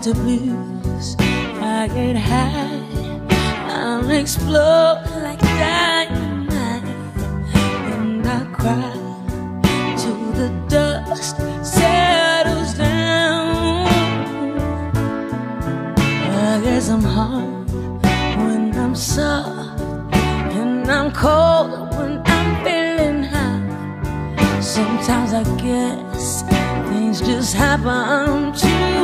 get the blues, I get high, I'll explode like dynamite, and I cry till the dust settles down. I guess I'm hard when I'm soft, and I'm cold when I'm feeling high. Sometimes I guess things just happen too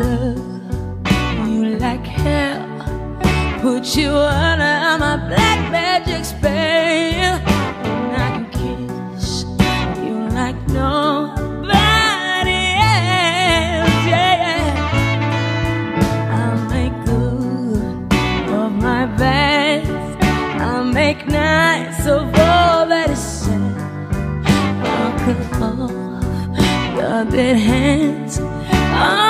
love you like hell. Put you under my black magic spell. And I can kiss you like nobody else. Yeah. I'll make good of my. I'll make of all that is. I'll cut off dead hands past.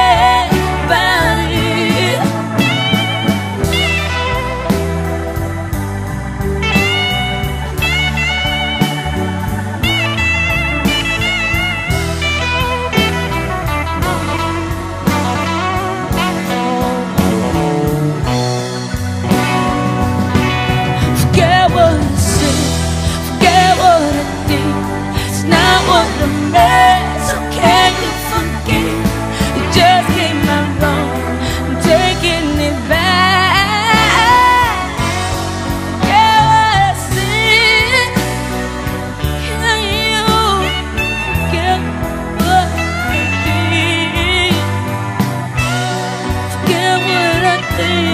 see.